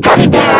Touchdown!